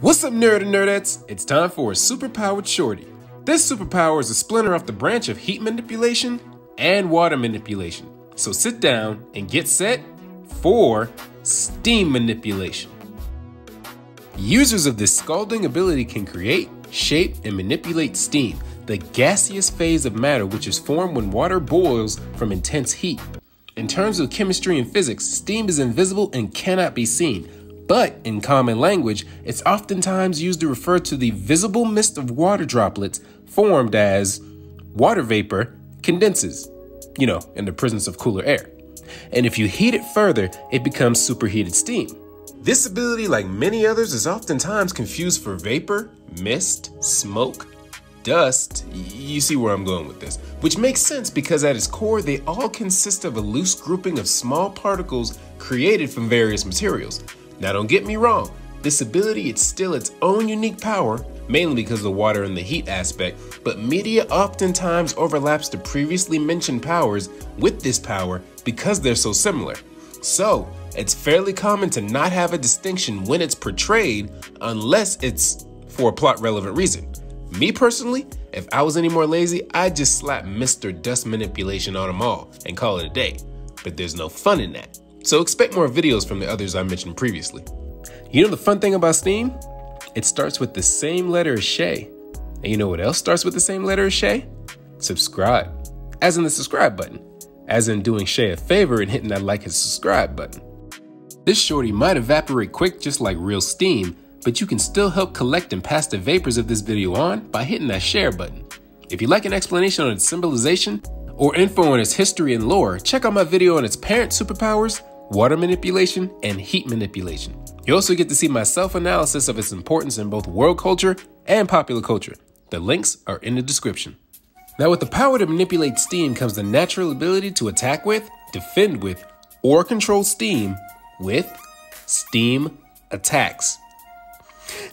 What's up, nerd and nerdettes? It's time for a superpowered shorty. This superpower is a splinter off the branch of heat manipulation and water manipulation. So sit down and get set for steam manipulation. Users of this scalding ability can create, shape, and manipulate steam, the gaseous phase of matter which is formed when water boils from intense heat. In terms of chemistry and physics, steam is invisible and cannot be seen, but in common language, it's oftentimes used to refer to the visible mist of water droplets formed as water vapor condenses, you know, in the presence of cooler air. And if you heat it further, it becomes superheated steam. This ability, like many others, is oftentimes confused for vapor, mist, smoke, dust. You see where I'm going with this. Which makes sense because at its core, they all consist of a loose grouping of small particles created from various materials. Now, don't get me wrong, this ability is still its own unique power, mainly because of the water and the heat aspect, but media oftentimes overlaps the previously mentioned powers with this power because they're so similar. So, it's fairly common to not have a distinction when it's portrayed unless it's for a plot relevant reason. Me personally, if I was any more lazy, I'd just slap Mr. Dust Manipulation on them all and call it a day. But there's no fun in that. So expect more videos from the others I mentioned previously. You know the fun thing about Steam? It starts with the same letter as Shey. And you know what else starts with the same letter as Shey? Subscribe. As in the subscribe button. As in doing Shey a favor and hitting that like and subscribe button. This shorty might evaporate quick just like real steam, but you can still help collect and pass the vapors of this video on by hitting that share button. If you'd like an explanation on its symbolization or info on its history and lore, check out my video on its parent superpowers water manipulation, and heat manipulation. You also get to see my self analysis of its importance in both world culture and popular culture. The links are in the description. Now, with the power to manipulate steam comes the natural ability to attack with, defend with, or control steam with steam attacks.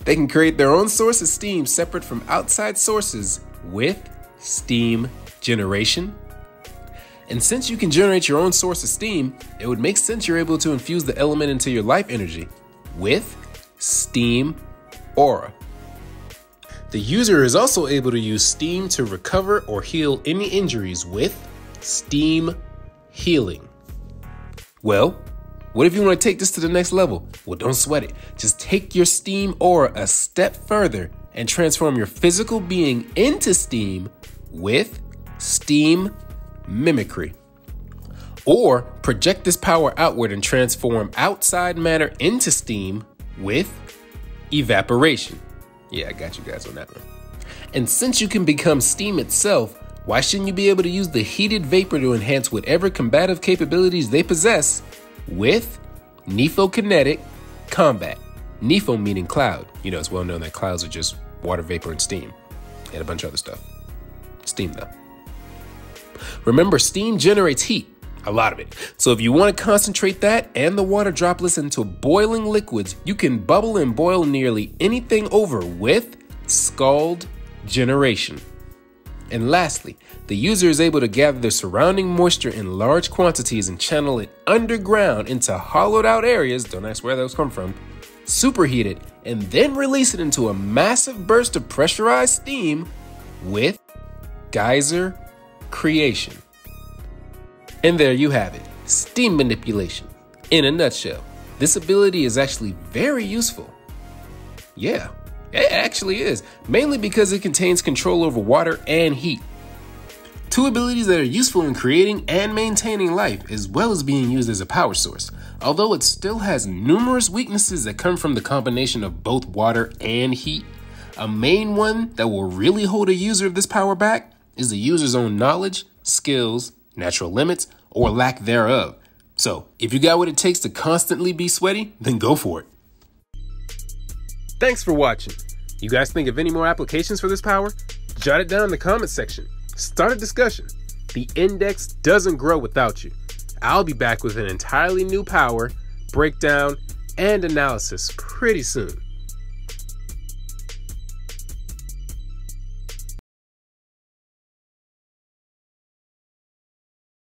They can create their own source of steam separate from outside sources with steam generation, and since you can generate your own source of steam, it would make sense you're able to infuse the element into your life energy with Steam Aura. The user is also able to use Steam to recover or heal any injuries with Steam Healing. Well, what if you want to take this to the next level? Well, don't sweat it. Just take your Steam Aura a step further and transform your physical being into Steam with Steam mimicry. Or project this power outward and transform outside matter into steam with evaporation. Yeah, I got you guys on that one. And since you can become steam itself, why shouldn't you be able to use the heated vapor to enhance whatever combative capabilities they possess with Nephokinetic Combat? Nepho meaning cloud. You know, it's well known that clouds are just water vapor and steam, and a bunch of other stuff. Steam, though. Remember, steam generates heat, a lot of it. So if you want to concentrate that and the water droplets into boiling liquids, you can bubble and boil nearly anything over with scald generation. And lastly, the user is able to gather the surrounding moisture in large quantities and channel it underground into hollowed out areas, don't ask where those come from, superheat it, and then release it into a massive burst of pressurized steam with geyser creation. And there you have it steam manipulation. In a nutshell, this ability is actually very useful. Yeah, it actually is, mainly because it contains control over water and heat. Two abilities that are useful in creating and maintaining life, as well as being used as a power source, although it still has numerous weaknesses that come from the combination of both water and heat. A main one that will really hold a user of this power back is the user's own knowledge, skills, natural limits, or lack thereof. So, if you got what it takes to constantly be sweaty, then go for it. Thanks for watching. You guys think of any more applications for this power? Jot it down in the comment section. Start a discussion. The index doesn't grow without you. I'll be back with an entirely new power, breakdown, and analysis pretty soon.